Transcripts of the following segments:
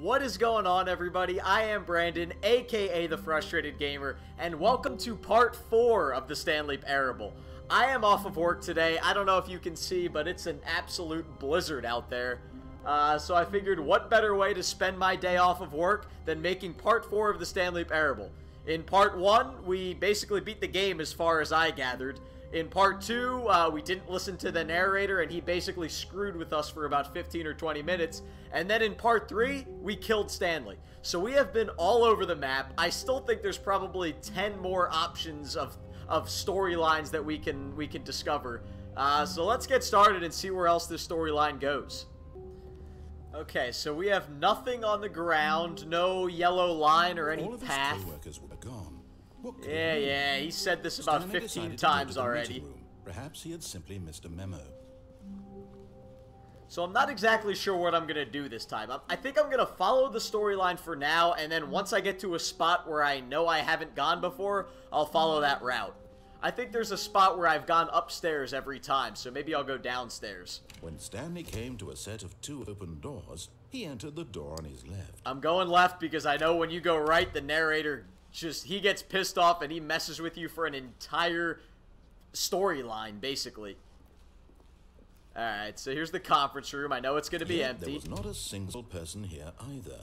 What is going on, everybody? I am Brandon, aka The Frustrated Gamer, and welcome to part 4 of the Stanley Parable. I am off of work today. I don't know if you can see, but it's an absolute blizzard out there. Uh, so I figured what better way to spend my day off of work than making part 4 of the Stanley Parable. In part 1, we basically beat the game as far as I gathered. In part 2, uh, we didn't listen to the narrator and he basically screwed with us for about 15 or 20 minutes. And then in part 3, we killed Stanley. So we have been all over the map. I still think there's probably 10 more options of, of storylines that we can, we can discover. Uh, so let's get started and see where else this storyline goes. Okay, so we have nothing on the ground, no yellow line or any All of path. co-workers were gone. Yeah, yeah, he said this about Stanley 15 decided to go times already. room. Perhaps he had simply missed a memo. So I'm not exactly sure what I'm going to do this time. I- I think I'm going to follow the storyline for now, and then once I get to a spot where I know I haven't gone before, I'll follow that route. I think there's a spot where I've gone upstairs every time, so maybe I'll go downstairs. When Stanley came to a set of two open doors, he entered the door on his left. I'm going left because I know when you go right, the narrator just, he gets pissed off and he messes with you for an entire storyline, basically. Alright, so here's the conference room. I know it's going to be Yet empty. There was not a single person here either.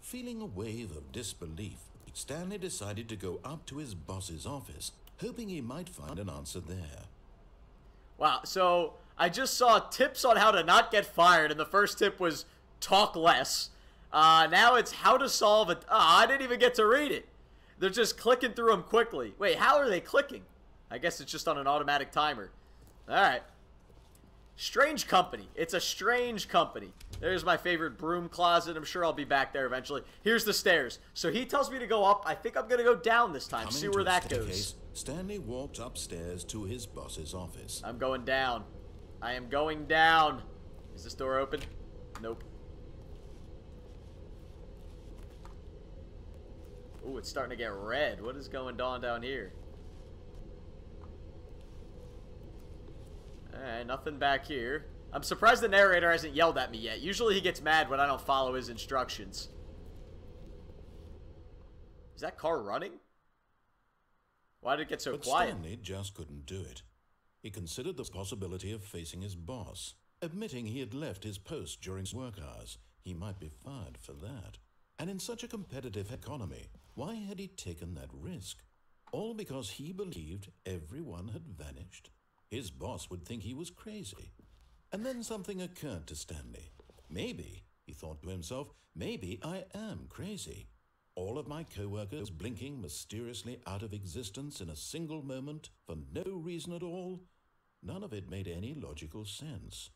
Feeling a wave of disbelief, Stanley decided to go up to his boss's office, hoping he might find an answer there. Wow, so I just saw tips on how to not get fired, and the first tip was talk less. Uh, now it's how to solve it. Oh, I didn't even get to read it. They're just clicking through them quickly. Wait, how are they clicking? I guess it's just on an automatic timer. Alright. Strange company. It's a strange company. There's my favorite broom closet. I'm sure I'll be back there eventually. Here's the stairs. So he tells me to go up. I think I'm going to go down this time. Coming See where that goes. Stanley walked upstairs to his boss's office. I'm going down. I am going down. Is this door open? Nope. Ooh, it's starting to get red. What is going on down here? Alright, nothing back here. I'm surprised the narrator hasn't yelled at me yet. Usually he gets mad when I don't follow his instructions. Is that car running? Why did it get so But quiet? Stanley just couldn't do it. He considered the possibility of facing his boss. Admitting he had left his post during work hours, he might be fired for that. And in such a competitive economy, why had he taken that risk? All because he believed everyone had vanished? His boss would think he was crazy. And then something occurred to Stanley. Maybe, he thought to himself, maybe I am crazy. All of my co-workers blinking mysteriously out of existence in a single moment for no reason at all? None of it made any logical sense.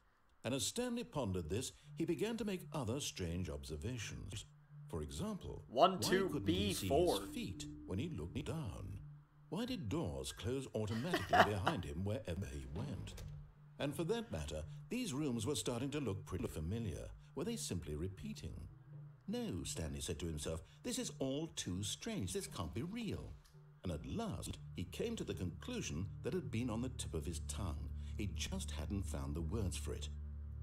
And as Stanley pondered this, he began to make other strange observations. For example, One, why two, couldn't B, he see four. his feet when he looked down? Why did doors close automatically behind him wherever he went? And for that matter, these rooms were starting to look pretty familiar. Were they simply repeating? No, Stanley said to himself, this is all too strange. This can't be real. And at last, he came to the conclusion that had been on the tip of his tongue. He just hadn't found the words for it.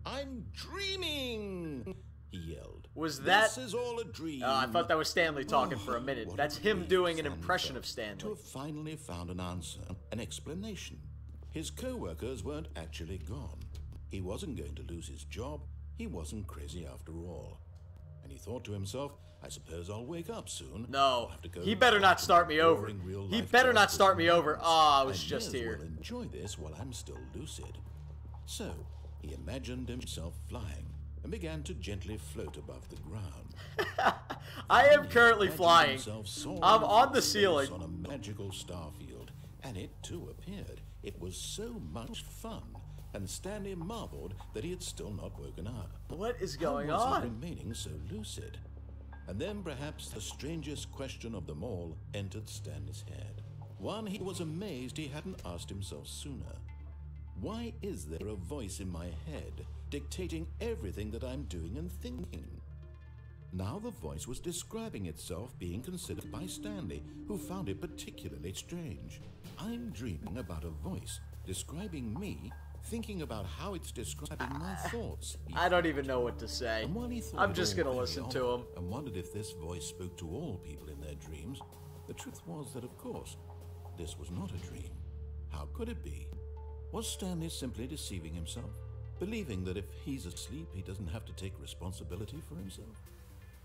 I'm dreaming! He yelled. Was that- This is all a dream. Oh, I thought that was Stanley talking for a minute. That's a him doing an impression of Stanley. To have finally found an answer, an explanation. His co-workers weren't actually gone. He wasn't going to lose his job. He wasn't crazy after all. And he thought to himself, I suppose I'll wake up soon. No, I'll have to go he better not start me over. He better not start me over. Ah, I was may just here. well enjoy this while I'm still lucid. So, he imagined himself flying and began to gently float above the ground. I am currently flying. I'm on the ceiling. on a magical star field, and it too appeared. It was so much fun, and Stanley marveled that he had still not woken up. What is How going was on? he remaining so lucid? And then perhaps the strangest question of them all entered Stanley's head. One he was amazed he hadn't asked himself sooner. Why is there a voice in my head dictating everything that I'm doing and thinking? Now the voice was describing itself being considered by Stanley, who found it particularly strange. I'm dreaming about a voice describing me thinking about how it's describing my ah, thoughts. I don't even know what to say. and while he thought I'm just gonna very listen to him. And wondered if this voice spoke to all people in their dreams, the truth was that, of course, this was not a dream. How could it be? Was Stanley simply deceiving himself, believing that if he's asleep, he doesn't have to take responsibility for himself?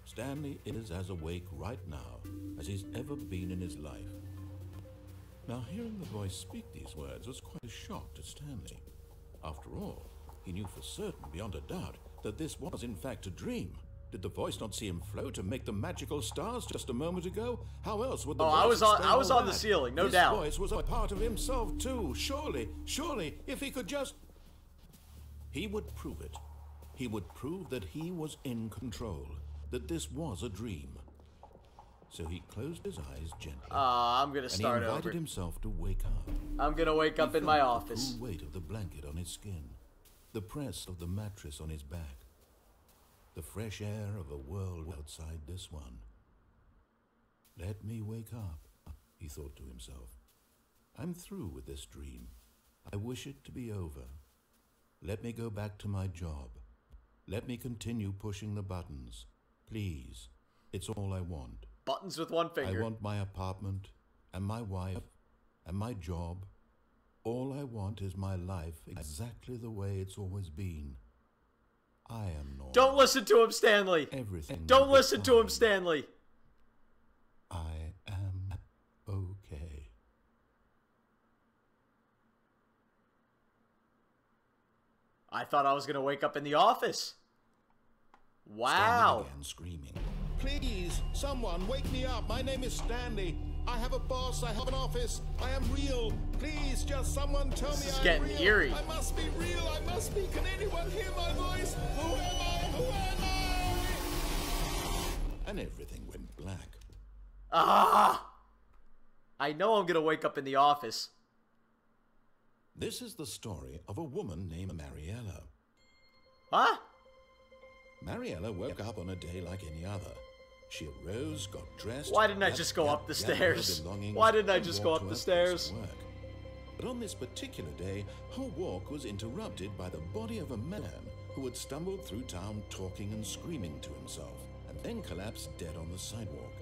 Stanley is as awake right now as he's ever been in his life. Now, hearing the voice speak these words was quite a shock to Stanley. After all, he knew for certain, beyond a doubt, that this was in fact a dream. Did the voice not see him float and make the magical stars just a moment ago? How else would the Oh, voice I was on- I was on the ceiling, no this doubt. voice was a part of himself too. Surely, surely, if he could just... He would prove it. He would prove that he was in control, that this was a dream. So he closed his eyes gently, Uh, I'm gonna start and he invited over. himself to wake up. I'm gonna wake up in my office. The weight of the blanket on his skin, the press of the mattress on his back, the fresh air of a world outside this one. Let me wake up, he thought to himself. I'm through with this dream. I wish it to be over. Let me go back to my job. Let me continue pushing the buttons. Please. It's all I want. Buttons with one finger. I want my apartment and my wife and my job. All I want is my life exactly the way it's always been. I am normal. Don't listen to him, Stanley. Everything. Don't listen to him. Stanley. I am okay. I thought I was gonna wake up in the office. Stanley Wow. began screaming. Please, someone, wake me up. My name is Stanley. I have a boss. I have an office. I am real. Please, just someone tell This me is I'm getting real. eerie. I must be real. I must be. Can anyone hear my voice? Who am I? Who am I? And everything went black. Ah! I know I'm gonna wake up in the office. This is the story of a woman named Mariella. Huh? Mariella woke up on a day like any other. She arose, got dressed. Why didn't I just go up the stairs? Why didn't I just go up the her place of stairs? But on this particular day, her walk was interrupted by the body of a man who had stumbled through town talking and screaming to himself, and then collapsed dead on the sidewalk.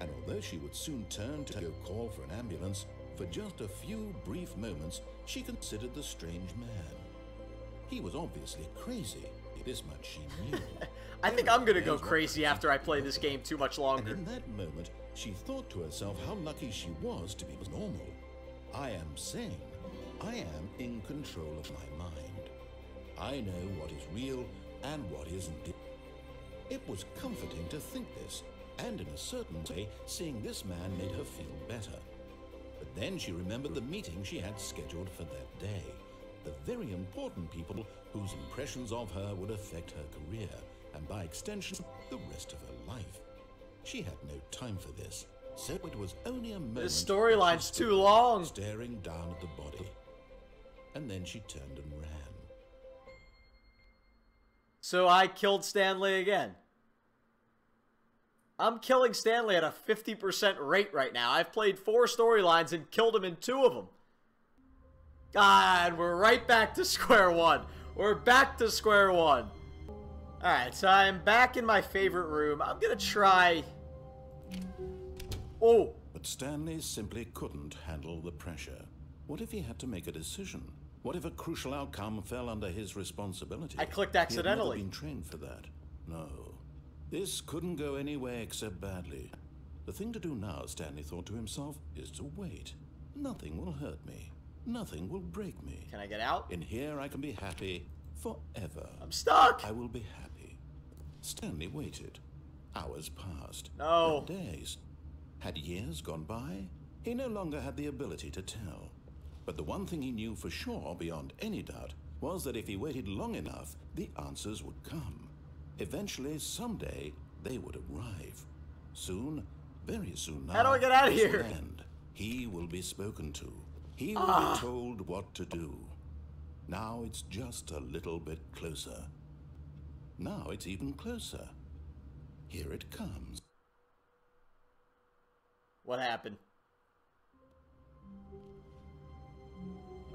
And although she would soon turn to go call for an ambulance, for just a few brief moments she considered the strange man. He was obviously crazy. This much she knew. I think I'm gonna go crazy after I play this game too much and longer. in that moment, she thought to herself how lucky she was to be normal. I am sane. I am in control of my mind. I know what is real and what isn't. It was comforting to think this, and in a certain way, seeing this man made her feel better. But then she remembered the meeting she had scheduled for that day. The very important people whose impressions of her would affect her career, and by extension, the rest of her life. She had no time for this, so it was only a moment. This storyline's too long. Staring down at the body. And then she turned and ran. So I killed Stanley again. I'm killing Stanley at a 50% rate right now. I've played four storylines and killed him in two of them. God, we're right back to square one. We're back to square one. Alright, so I'm back in my favorite room. I'm gonna try... Oh, But Stanley simply couldn't handle the pressure. What if he had to make a decision? What if a crucial outcome fell under his responsibility? I clicked He had never accidentally. been trained for that. No. This couldn't go any way except badly. The thing to do now, Stanley thought to himself, is to wait. Nothing will hurt me. Nothing will break me. can I get out? In here I can be happy forever. I'm stuck! I will be happy. Stanley waited. Hours passed. No. Days. Had years gone by? He no longer had the ability to tell. But the one thing he knew for sure, beyond any doubt, was that if he waited long enough, the answers would come. Eventually, someday, they would arrive. Soon, very soon now. How do I get out of here? end. He will be spoken to. He will Ah. be told what to do. Now it's just a little bit closer. Now it's even closer. Here it comes. What happened?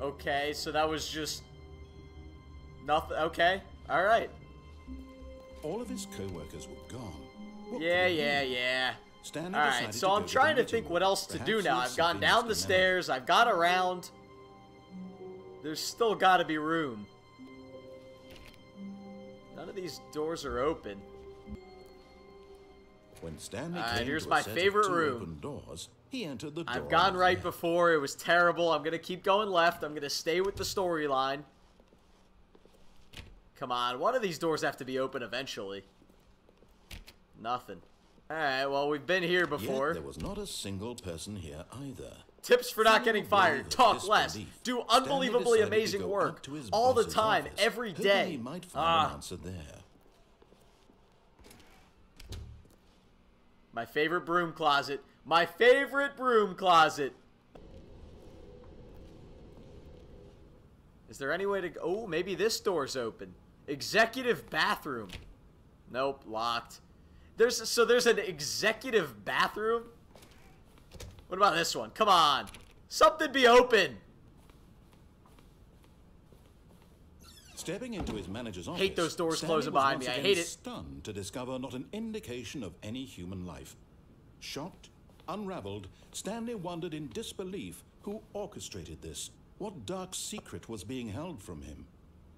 Okay, so that was just Nothing. Okay. All right. All of his co-workers were gone. What Yeah, yeah, yeah. Stanley All right. So I'm to trying to think what else to do now. I've gone down the stairs. I've got around. There's still got to be room. None of these doors are open. When Stanley Alright, came here's to my favorite room. open doors, he entered the door I've gone right before. It was terrible. I'm going to keep going left. I'm going to stay with the storyline. Come on. One of these doors have to be open eventually. Nothing. Alright, well, we've been here Yet before. there was not a single person here either. Tips for not getting fired. Talk less. Do unbelievably amazing work. to his All the time. office, Every day. He might find Ah. an answer there. My favorite broom closet. My favorite broom closet. Is there any way to go? Oh, maybe this door's open. Executive bathroom. Nope, locked. There's so there's an executive bathroom. What about this one? Come on. Something be open. Stepping into his manager's office, Hate those doors Stanley closing behind me. I hate it. Stunned to discover not an indication of any human life. Shocked, unraveled, Stanley wondered in disbelief who orchestrated this. What dark secret was being held from him?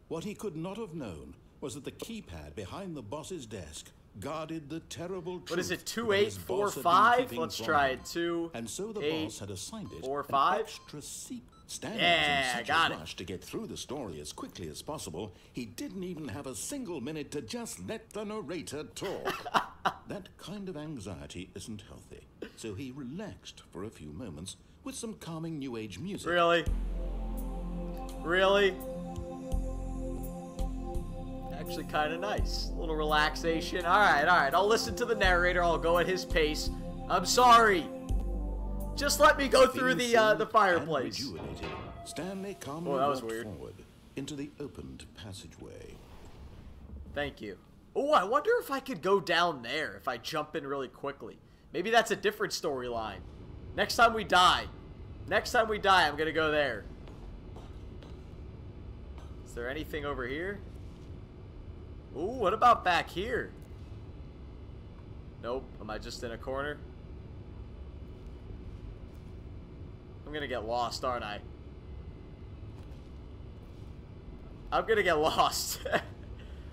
What he could not have known was that the keypad behind the boss's desk guarded the terrible truth. What is it, two, eight, four, boss had been five? Let's try it. Two, And so the eight, boss had assigned it four, an five. extra secret. Stanley Yeah, in such got a it. rush to get through the story as quickly as possible, he didn't even have a single minute to just let the narrator talk. that kind of anxiety isn't healthy, so he relaxed for a few moments with some calming new age music. Really? Really? Actually, kind of nice. A little relaxation. All right, all right. I'll listen to the narrator. I'll go at his pace. I'm sorry. Just let me go through the uh, the fireplace. Stanley calmly Oh, that was weird. forward into the opened passageway. Thank you. Oh, I wonder if I could go down there if I jump in really quickly. Maybe that's a different storyline. Next time we die. Next time we die, I'm gonna go there. Is there anything over here? Ooh, what about back here? Nope. Am I just in a corner? I'm gonna get lost, aren't I? I'm gonna get lost.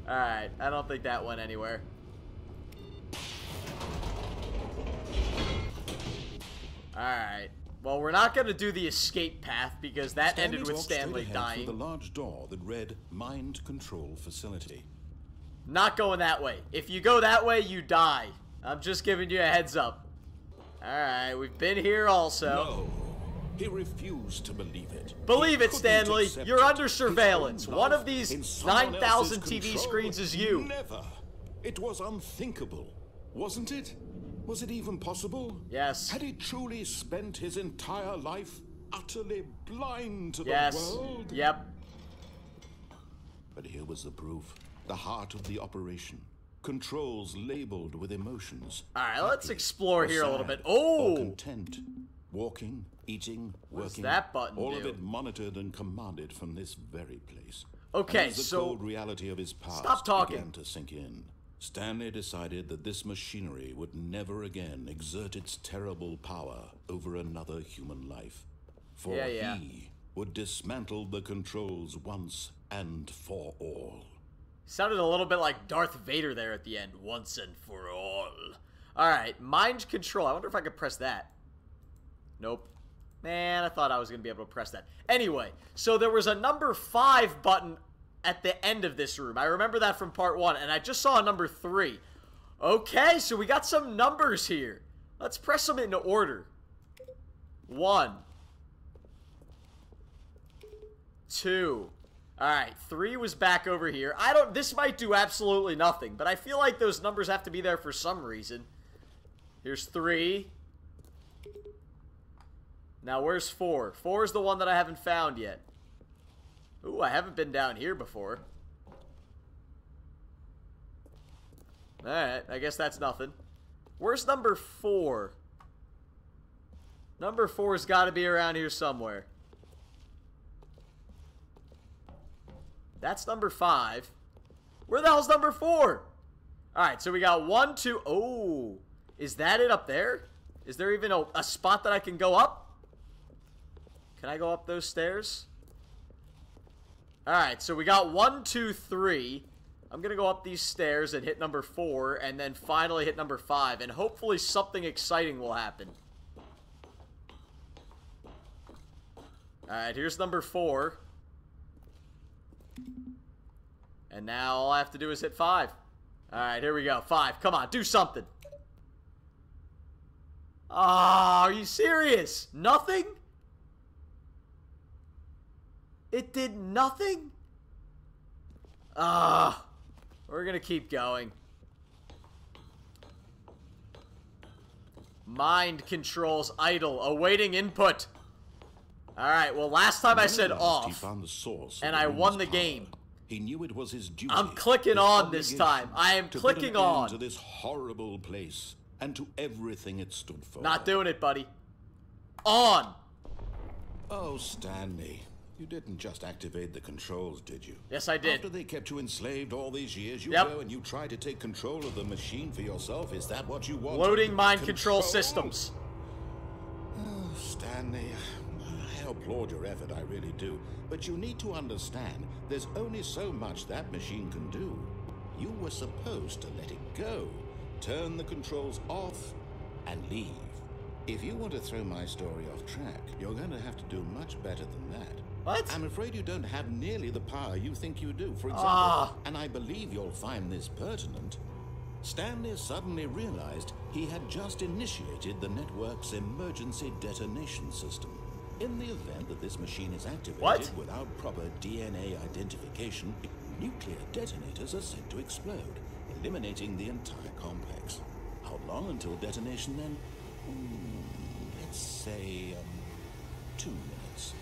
Alright, I don't think that went anywhere. Alright. Well, we're not gonna do the escape path because that Stanley ended with Stanley dying. Through the large door that read Mind Control Facility. Not going that way. If you go that way, you die. I'm just giving you a heads up. Alright, we've been here also. No, he refused to believe it. Believe it, Stanley. You're it. under surveillance. One of these 9,000 TV screens is you. Never. It was unthinkable, wasn't it? Was it even possible? Yes. Had he truly spent his entire life utterly blind to Yes. the world? Yes. Yep. But here was the proof. The heart of the operation. Controls labeled with emotions. Alright, let's explore or here a little bit. Oh! content. Walking, eating, working. that button all do? of it monitored and commanded from this very place. Okay, And as the so- cold reality of his past Stop talking. began to sink in, Stanley decided that this machinery would never again exert its terrible power over another human life. For Yeah, yeah. he would dismantle the controls once and for all. Sounded a little bit like Darth Vader there at the end. Once and for all. Alright, mind control. I wonder if I could press that. Nope. Man, I thought I was going to be able to press that. Anyway, so there was a number 5 button at the end of this room. I remember that from part 1, and I just saw a number 3. Okay, so we got some numbers here. Let's press them in order. 1. 2. Alright, 3 was back over here. I don't... This might do absolutely nothing, but I feel like those numbers have to be there for some reason. Here's 3. Now, where's 4? 4 is the one that I haven't found yet. Ooh, I haven't been down here before. Alright, I guess that's nothing. Where's number 4? Number 4's got to be around here somewhere. That's number five. Where the hell's number four? All right, so we got one, two. Oh, is that it up there? Is there even a, a spot that I can go up? Can I go up those stairs? All right, so we got one, two, three. I'm going to go up these stairs and hit number four, and then finally hit number five, and hopefully something exciting will happen. Alright, here's number four. And now all I have to do is hit five. Alright, here we go. Five. Come on, do something. Ah, oh, are you serious? Nothing? It did nothing? Ah, we're gonna keep going. Mind controls idle, awaiting input. Alright, well last time I said off, he found the source and I won the power. game. He knew it was his duty. I'm clicking on this time. I am clicking on. to this horrible place and to everything it stood for. Not doing it, buddy. On! Oh, Stanley. You didn't just activate the controls, did you? Yes, I did. After they kept you enslaved all these years, you Yep. go and you try to take control of the machine for yourself. Is that what you want? Loading mind control systems. Oh, Stanley, applaud your effort, I really do. But you need to understand, there's only so much that machine can do. You were supposed to let it go, turn the controls off, and leave. If you want to throw my story off track, you're going to have to do much better than that. What? I'm afraid you don't have nearly the power you think you do. For example, Ah. and I believe you'll find this pertinent, Stanley suddenly realized he had just initiated the network's emergency detonation system. In the event that this machine is activated What? without proper DNA identification, nuclear detonators are said to explode, eliminating the entire complex. How long until detonation then? Hmm, let's say, um, two minutes.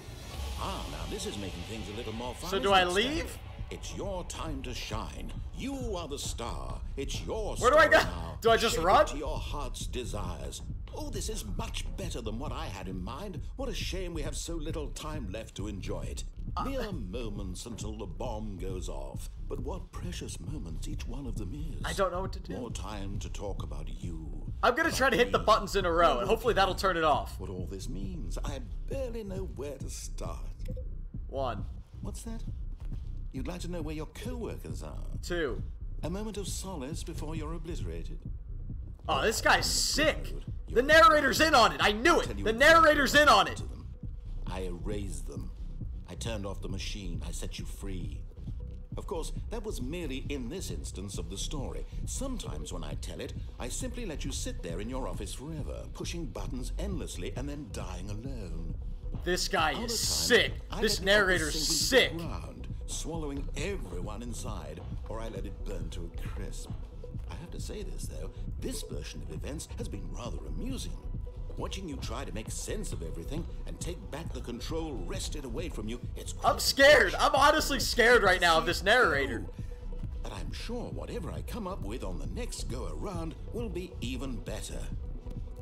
Ah, now this is making things a little more fun. So do I leave? It's your time to shine. You are the star. It's your Where do I go? now. Do I just Shape run? To your heart's desires. Oh, this is much better than what I had in mind. What a shame we have so little time left to enjoy it. Uh, Mere moments until the bomb goes off. But what precious moments each one of them is. I don't know what to do. More time to talk about you. I'm gonna try to hit the buttons in a row, and hopefully that'll turn it off. What all this means. I barely know where to start. One, What's that? You'd like to know where your co-workers are? two. A moment of solace before you're obliterated. Oh, this guy's sick. The narrator's in on it. I knew it. The narrator's in on it. I erased them. I turned off the machine. I set you free. Of course, that was merely in this instance of the story. Sometimes when I tell it, I simply let you sit there in your office forever, pushing buttons endlessly and then dying alone. This guy Other is times, sick. I This narrator's sick. ground, swallowing everyone inside, or I let it burn to a crisp. I have to say this, though. This version of events has been rather amusing. Watching you try to make sense of everything and take back the control wrested away from you, it's I'm scared. I'm honestly scared right now of this narrator. But I'm sure whatever I come up with on the next go around will be even better.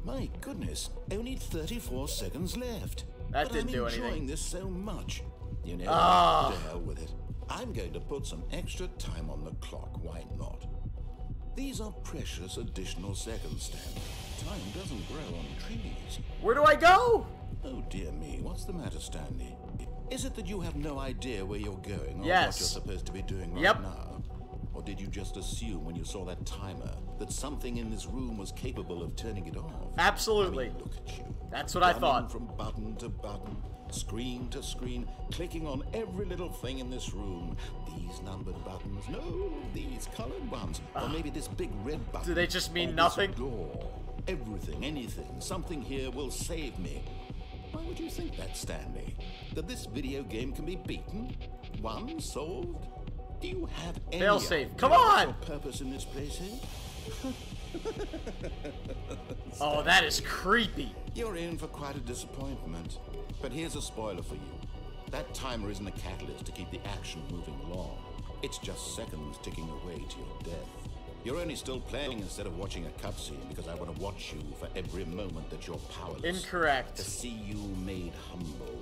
My goodness, only 34 seconds left. That but didn't I'm do anything. enjoying this so much. You know, Ah. to hell with it. I'm going to put some extra time on the clock. Why not? These are precious additional seconds, Stanley. Time doesn't grow on trees. Where do I go? Oh dear me, what's the matter, Stanley? Is it that you have no idea where you're going or Yes. what you're supposed to be doing right Yep. now? Or did you just assume when you saw that timer that something in this room was capable of turning it off? Absolutely. I mean, look at you. That's what I thought. From button to button, screen to screen, clicking on every little thing in this room. These numbered buttons, no, these colored ones, or ah. maybe this big red button. Do they just mean nothing? door. Everything, anything, something here will save me. Why would you think that, Stanley? That this video game can be beaten? Won? Solved? Do you have any Failsafe. idea Come on! purpose in this place is? Oh, that is creepy. You're in for quite a disappointment. But here's a spoiler for you. That timer isn't a catalyst to keep the action moving along. It's just seconds ticking away to your death. You're only still playing instead of watching a cutscene because I want to watch you for every moment that you're powerless. Incorrect. To see you made humble.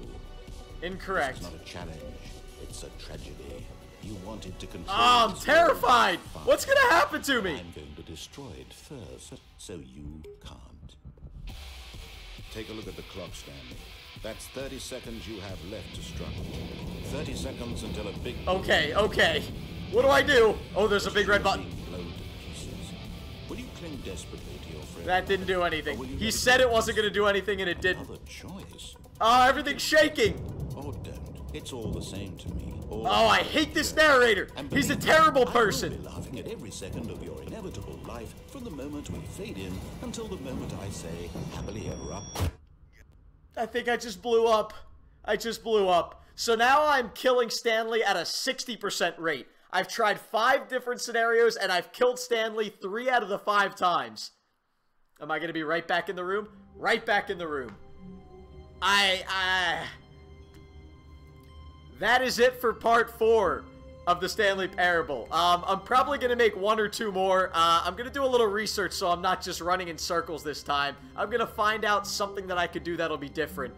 Incorrect. It's not a challenge. It's a tragedy. You wanted to control. Oh, I'm terrified! What's gonna happen to me? I'm going to destroy it first, so you can't. Take a look at the clock, Stanley. That's 30 seconds you have left to struggle. 30 seconds until a big. Okay, okay. What do I do? Oh, there's a big red button. Being blown to pieces. Will you cling desperately to your friend? That didn't do anything. He said it wasn't gonna do anything and it didn't. Another choice. Oh, everything's shaking! Or don't. It's all the same to me. All Oh, I hate this narrator! He's a terrible I will person! be laughing at every second of your inevitable life from the moment we fade in until the moment I say happily ever after. I think I just blew up. I just blew up. So now I'm killing Stanley at a 60% rate. I've tried five different scenarios and I've killed Stanley three out of the five times. Am I going to be right back in the room? Right back in the room. I, I... That is it for part four of the Stanley Parable. Um, I'm probably going to make one or two more. Uh, I'm going to do a little research so I'm not just running in circles this time. I'm going to find out something that I could do that'll be different.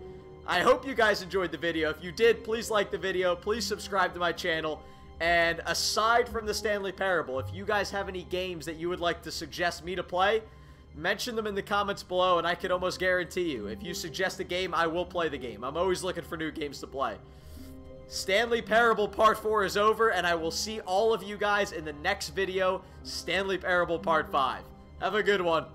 I hope you guys enjoyed the video. If you did, please like the video. Please subscribe to my channel. And aside from the Stanley Parable, if you guys have any games that you would like to suggest me to play, mention them in the comments below and I can almost guarantee you, if you suggest a game, I will play the game. I'm always looking for new games to play. Stanley Parable Part 4 is over, and I will see all of you guys in the next video, Stanley Parable Part 5. Have a good one.